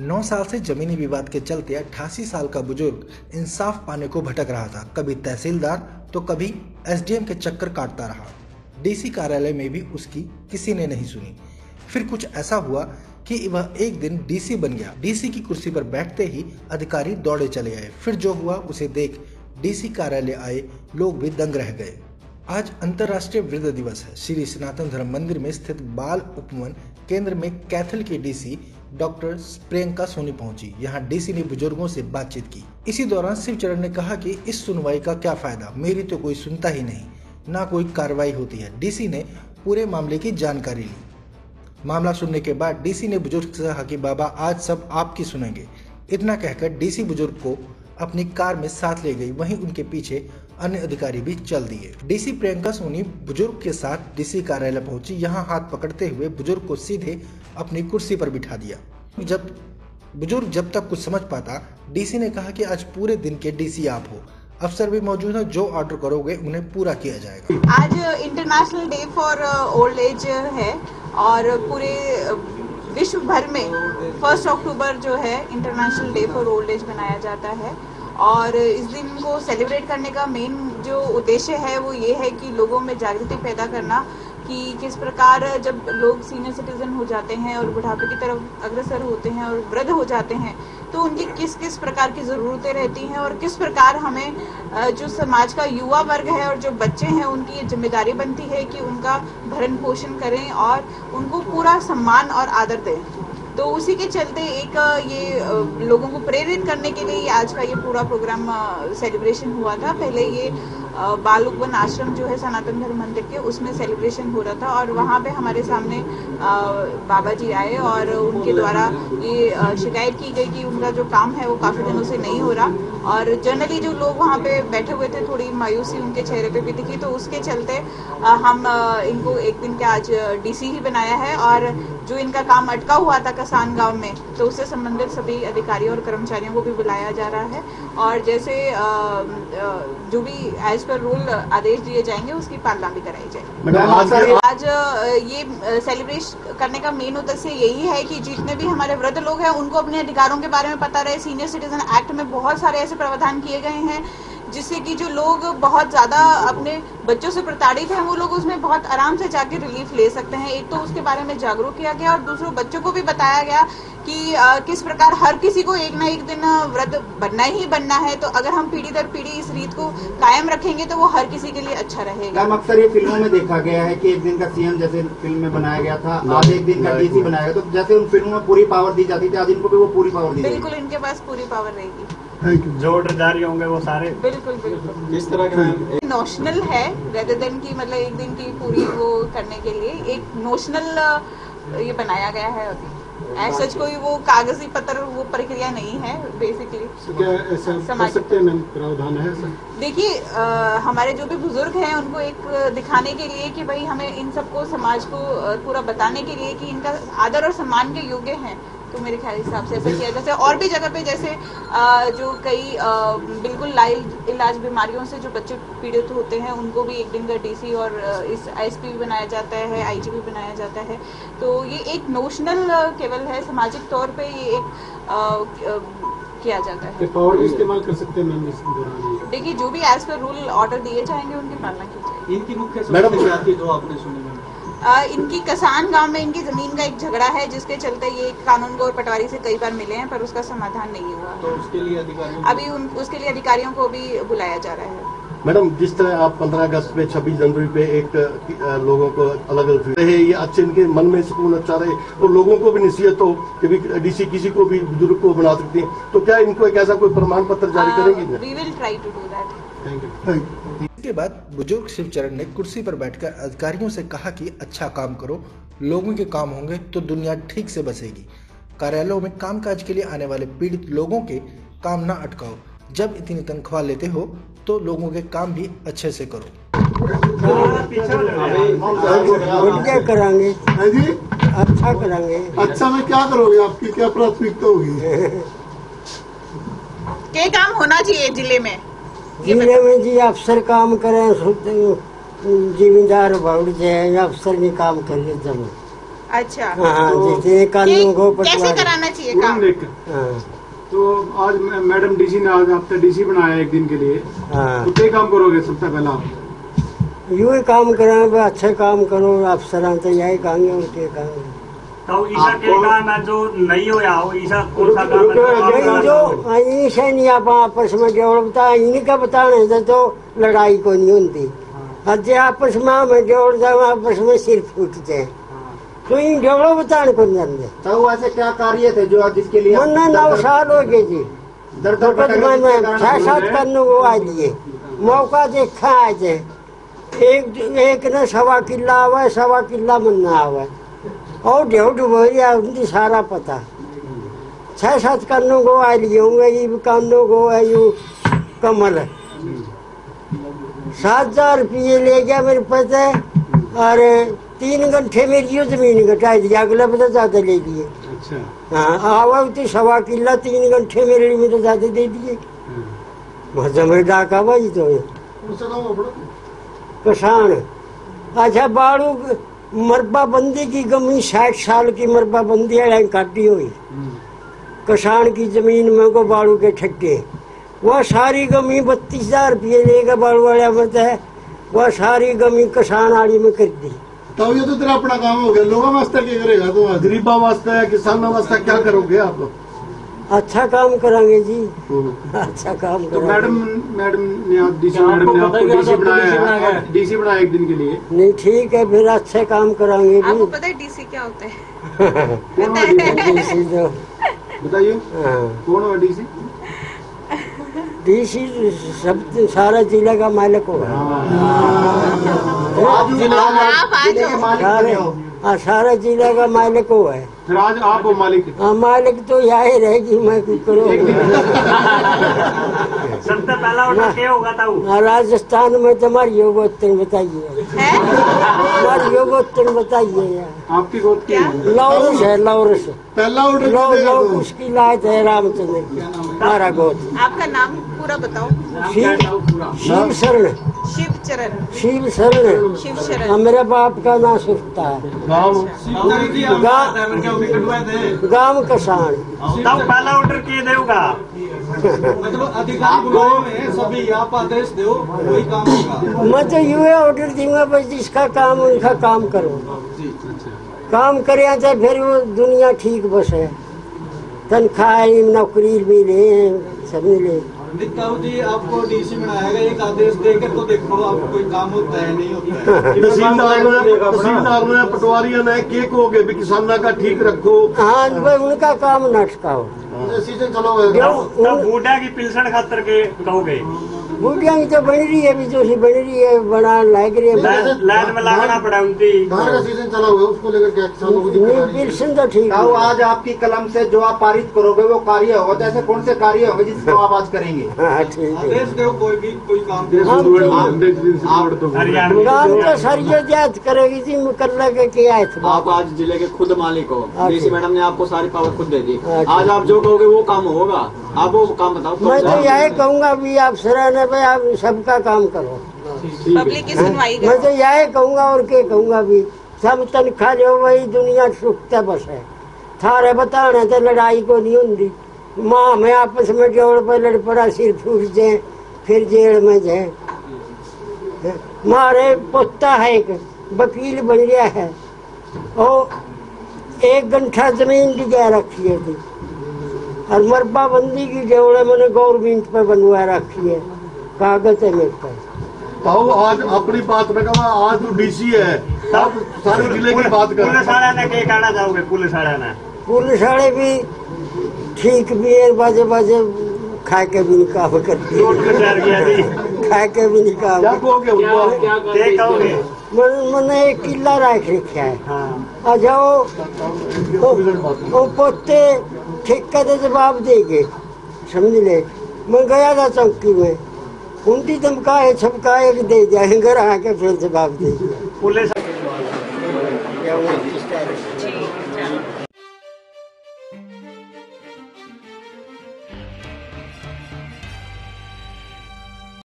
नौ साल से जमीनी विवाद के चलते अट्ठासी साल का बुज़ुर्ग इंसाफ पाने को भटक रहा था। कभी तहसीलदार तो कभी एसडीएम के चक्कर काटता रहा। डीसी कार्यालय में भी उसकी किसी ने नहीं सुनी। फिर कुछ ऐसा हुआ कि वह एक दिन डीसी बन गया। डीसी की कुर्सी पर बैठते ही अधिकारी दौड़े चले आए। फिर जो हुआ, उसे देख डीसी कार्यालय आए। लोग भी दंग रह गए। आज अंतर्राष्ट्रीय वृद्ध दिवस है। श्री सनातन धर्म मंदिर में स्थित बाल उपवन केंद्र में कैथल के डीसी डॉक्टर प्रियंका सोनी पहुँची। यहाँ डीसी ने बुज़ुर्गों से बातचीत की। इसी दौरान शिवचरण ने कहा कि इस सुनवाई का क्या फ़ायदा? मेरी तो कोई सुनता ही नहीं। ना कोई कार्रवाई होती है। डीसी ने पूरे मामले की जानकारी ली। मामला सुनने के बाद डीसी ने बुज़ुर्ग से कहा कि, बाबा, आज सब आपकी सुनेंगे। इतना कहकर डीसी बुज़ुर्ग को अपनी कार में साथ ले गई। वहीं उनके पीछे अन्य अधिकारी भी चल दिए। डीसी प्रियंका सोनी बुज़ुर्ग के साथ डीसी कार्यालय पहुँची। यहाँ हाथ पकड़ते हुए बुज़ुर्ग को सीधे अपनी कुर्सी पर बिठा दिया। जब बुज़ुर्ग जब तक कुछ समझ पाता, डीसी ने कहा कि आज पूरे दिन के डीसी आप हो। अफसर भी मौजूद है, जो ऑर्डर करोगे उन्हें पूरा किया जाएगा। आज international day for old age है और पूरे विश्व भर में फ़र्स्ट अक्टूबर जो है, international day for old age मनाया जाता है। और इस दिन को सेलिब्रेट करने का मेन जो उद्देश्य है वो ये है कि लोगों में जागृति पैदा करना कि किस प्रकार जब लोग सीनियर सिटीजन हो जाते हैं और बुढ़ापे की तरफ़ अग्रसर होते हैं और वृद्ध हो जाते हैं तो उनकी किस किस प्रकार की ज़रूरतें रहती हैं और किस प्रकार हमें जो समाज का युवा वर्ग है और जो बच्चे हैं उनकी ये ज़िम्मेदारी बनती है कि उनका भरण पोषण करें और उनको पूरा सम्मान और आदर दें। तो उसी के चलते एक ये लोगों को प्रेरित करने के लिए आज का ये पूरा प्रोग्राम सेलिब्रेशन हुआ था। पहले ये बाल उपवन आश्रम जो है सनातन धर्म मंदिर के, उसमें सेलिब्रेशन हो रहा था और वहाँ पे हमारे सामने बाबा जी आए और उनके द्वारा ये शिकायत की गई कि उनका जो काम है वो काफ़ी दिनों से नहीं हो रहा। और जनरली जो लोग वहाँ पे बैठे हुए थे, थोड़ी मायूसी उनके चेहरे पे भी दिखी तो उसके चलते हम इनको एक दिन के आज डीसी ही बनाया है। और जो इनका काम अटका हुआ था कसान गाँव में तो उससे संबंधित सभी अधिकारियों और कर्मचारियों को भी बुलाया जा रहा है। और जैसे जो भी एज पर रूल आदेश दिए जाएँगे उसकी पालना भी कराई जाएगी। आज ये सेलिब्रेट करने का मेन उद्देश्य यही है कि जितने भी हमारे वृद्ध लोग हैं उनको अपने अधिकारों के बारे में पता रहे। सीनियर सिटीजन एक्ट में बहुत सारे ऐसे प्रावधान किए गए हैं। जिससे कि जो लोग बहुत ज़्यादा अपने बच्चों से प्रताड़ित हैं वो लोग उसमें बहुत आराम से जाके रिलीफ ले सकते हैं। एक तो उसके बारे में जागरूक किया गया और दूसरों बच्चों को भी बताया गया कि आ, किस प्रकार हर किसी को एक ना एक दिन व्रत बनना ही बनना है। तो अगर हम पीढ़ी दर पीढ़ी इस रीत को कायम रखेंगे तो वो हर किसी के लिए अच्छा रहेगा। मैम अक्सर ये फ़िल्मों में देखा गया है कि एक दिन का सीएम जैसे फ़िल्म में बनाया गया था आज एक दिन का डीसी बनाया गया। तो जैसे उन फ़िल्मों में पूरी पावर दी जाती थी आज इनको भी वो पूरी पावर दी बिल्कुल इनके पास पूरी पावर रहेगी। जो ऑर्डरदारी होंगे वो सारे। बिल्कुल बिल्कुल। किस तरह के नोशनल है रेदर देन की मतलब एक दिन की पूरी वो करने के लिए एक नोशनल ये बनाया गया है अभी। सच कोई वो कागज़ी पत्र वो प्रक्रिया नहीं है बेसिकली क्या ऐसा कर सकते हैं प्रावधान है देखिए हमारे जो भी बुज़ुर्ग हैं उनको एक दिखाने के लिए कि भाई हमें इन सबको समाज को पूरा बताने के लिए कि इनका आदर और सम्मान के योग्य हैं। तो मेरे ख्याल हिसाब से ऐसा किया जैसे और भी जगह पे जैसे जो कई बिल्कुल लाइल इलाज बीमारियों से जो बच्चे पीड़ित होते हैं उनको भी एक दिन का डीसी और इस आईएसपी भी बनाया जाता है आईजी भी बनाया जाता है। तो ये एक नोशनल केवल है सामाजिक तौर पे ये एक किया जाता है। पावर इस्तेमाल कर सकते हैं मैम इस दौरान देखिए जो भी एज पर रूल ऑर्डर दिए जाएँगे उनकी पालना की जाएगी। इनकी मुख्य समस्या जो आपने सुनी? इनकी कसान गाँव में इनकी ज़मीन का एक झगड़ा है जिसके चलते ये कानून को और पटवारी से कई बार मिले हैं पर उसका समाधान नहीं हुआ। तो उसके लिए अधिकारियों अभी उन, उसके लिए अधिकारियों को भी बुलाया जा रहा है। मैडम जिस तरह आप 15 अगस्त पे 26 जनवरी पे एक लोगों को अलग अलग रहे ये अच्छे इनके मन में सुकून अच्छा रहे और लोगों को भी नसीहत हो कि डीसी किसी को भी बुज़ुर्ग को बना सकते हैं तो क्या इनको एक ऐसा कोई प्रमाण पत्र जारी करेंगे? We will try to do that thank you इसके बाद बुज़ुर्ग शिवचरण ने कुर्सी पर बैठकर अधिकारियों से कहा कि अच्छा काम करो लोगों के काम होंगे तो दुनिया ठीक से बसेगी। कार्यालयों में कामकाज के लिए आने वाले पीड़ित लोगों के काम ना अटकाओ। जब इतनी तनख्वाह लेते हो तो लोगों के काम भी अच्छे से करो। क्या करांगे? हाँ अच्छा करांगे। अच्छा में क्या करोगे? आपकी क्या प्राथमिकता होगी? क्या काम होना चाहिए ज़िले में? ज़िले में जी अफसर काम करें जिम्मेदार बढ़ जाए अफसर भी काम कर ले जब। अच्छा हाँ तो जितने कानून को कैसे कराना चाहिए काम? हाँ। तो आज मैडम डीसी ने आज आपका डीसी बनाया एक दिन के लिए। हाँ। तो क्या काम करोगे सबसे पहला? आप यूँ ही काम करें अच्छे काम करो अफसर तो यही कहेंगे और क्या कहेंगे तो ईसा के काम जो नहीं होया हो ईसा कौन सा काम है रुको, जो आप नहीं जो चाहो? नहीं आप आपस में जोड़ बता इनका बताने से तो लड़ाई को नहीं होती। आज आपस में हमें जोड़ जाओ आपस में सिर फूटते हैं। तो इन जोड़ो बताने को नहीं जानते तो ऐसे क्या कार्य थे जो जिसके लिए मन नौ साल हो गए जी। तो मैं छह सात करने को आ लिए मौका देखा आज एक एक ने सवा किला आवा सवा किला मन्ना आवा। और ढेव डुबोरिया उनकी सारा पता। छह सात करनों को आ लिए होंगे ये कानों को है यू कमल। सात हज़ार रुपये ले गया मेरे पता और तीन घंटे मेरी यो ज़मीन घटाई दी अगले पता ज़्यादा ले लिए। अच्छा। हाँ आवा तो सवा किला तीन घंटे मेरे लिए तो ज़्यादा दे दिए। मज़ा में डाका भाई तो किसान। अच्छा बाड़ू मरबा बंदी की गमी, साठ साल की मरबा बंदी है, काटी हुई। किसान की ज़मीन में को बाड़ू के ठट्टे वह सारी गमी बत्तीस हज़ार रुपये लेगा बाड़ू वाला मत है। वह सारी गमी किसान आड़ी में कर दी। तो ये तो तेरा अपना काम हो गया। लोगों वास्ते क्या करेगा? तो गरीबा वास्ते, किसानों वास्ते क्या करोगे आप? अच्छा काम करेंगे जी। अच्छा काम तो मैडम मैडम ने आप डीसी मैडम ने आपको है डीसी बनाया है। है? डीसी बनाया एक दिन के लिए। नहीं ठीक है फिर अच्छे काम कराएँगे आपको पता है डीसी क्या होता है? डीसी डीसी तो बताइए हाँ। कौन हुआ डीसी डीसी सब सारा जिला का मालिक होगा। जिला आप ज़िले के मालिक बने हो। हाँ सारा जिला का मालिक हो है। फिर आज आप हो मालिक? हाँ मालिक तो यही रहेगी मैं कुछ करूँ? सबसे पहला होगा था हाँ, राजस्थान में तो तुम्हारी योगोत्तन बताइए। है? हमारी योगोत्तन बताइए यार। आपकी गोद है लौरस है लौरस पहला ऑर्डर लौ लौ उसकी लायक है रामचंद्र की। हमारा गोद। आपका नाम पूरा बताओ। शिव शिव शरण। शिव चरण शिव शरण शिव हाँ, शरण मेरे बाप का नाम सुखता है। गाँव। किसान तब पहला ऑर्डर किए देगा मतलब अधिकारी बुलाए हुए हैं सभी आप आदेश दो काम होगा। मैं तो यूँ ऑर्डर दूँगा बस जिसका काम उनका काम करो। काम करे तो फिर वो दुनिया ठीक बस। है तनख्वाह नौकरी मिले सब मिले। नित्याऊ जी आपको डीसी बनाया गया एक आदेश देकर तो देखो आपको कोई काम होता है नहीं होता है तहसीलदार ने तहसीलदार ने पटवारियों ने के कहोगे भी किसाना का ठीक रखो हाँ भाई उनका काम नटकाओ सीज़न चलो तब बूढ़ा की पिलसन खातर के कहोगे बूटियाँ की तो बन रही है अभी जो सी बन रही है बड़ा लग रही है लाइन में लागना पड़ा उनकी। धान का सीज़न चला हुआ है उसको लेकर क्या किसानों को दिक्कत है। पिल्सन तो ठीक ताऊ है आज आपकी कलम से जो आप पारित करोगे वो कार्य होगा तो ऐसे कौन से कार्य होंगे जिसको आप आज करेंगे? हाँ ठीक है। आदेश दो कोई भी कोई काम तो हरियाणा काम तो सरियो जात करेगी जी मुकल्ला के क्या है तो आप आज ज़िले के खुद मालिक हो। हाँ, डीसी मैडम ने आपको सारी पावर खुद दे दी। हाँ, आज आप जो कहोगे वो काम होगा। आप वो काम बताओ मैं तो यही कहूँगा भी आप सराहना भाई आप सबका काम करो। पब्लिक की सुनवाई मैं तो यही कहूँगा और क्या कहूँगा भी सब तनख्वाह जो वही दुनिया सुखता बस है। थारे बताने तो लड़ाई को नहीं होती माँ में आपस में जोड़ पर लड़ पड़ा सिर फूट जाए फिर जेल में जाए? मारे पोता है एक वकील बन गया है। और एक घंटा ज़मीन की डिगा रखी है थी और मरबा बंदी की जोड़े मैंने गवर्नमेंट पे बनवा रखी है। कागज़ है मेरे पास ताऊ आज अपनी बात न कहा आज तो डीसी है आप सारे ज़िले की बात कर पुलिस वाले ने क्या कहना चाहोगे पुलिस वाले ने? पुलिस वाले भी ठीक भी है बाजे बाजे खा के भी नहीं काम करती रोड पे चढ़ गया जी। खा के भी नहीं काम क्या कहोगे उनको? क्या कहोगे? मन मैंने एक किला रख रखा है। हाँ। आ जाओ वो, वो पोते ठेका दे जवाब देंगे। समझ ले? मैं गया था चौकी में। उनकी चमकाए छमकाए भी दे जाएँगे घर आके फिर जवाब दे पुलिस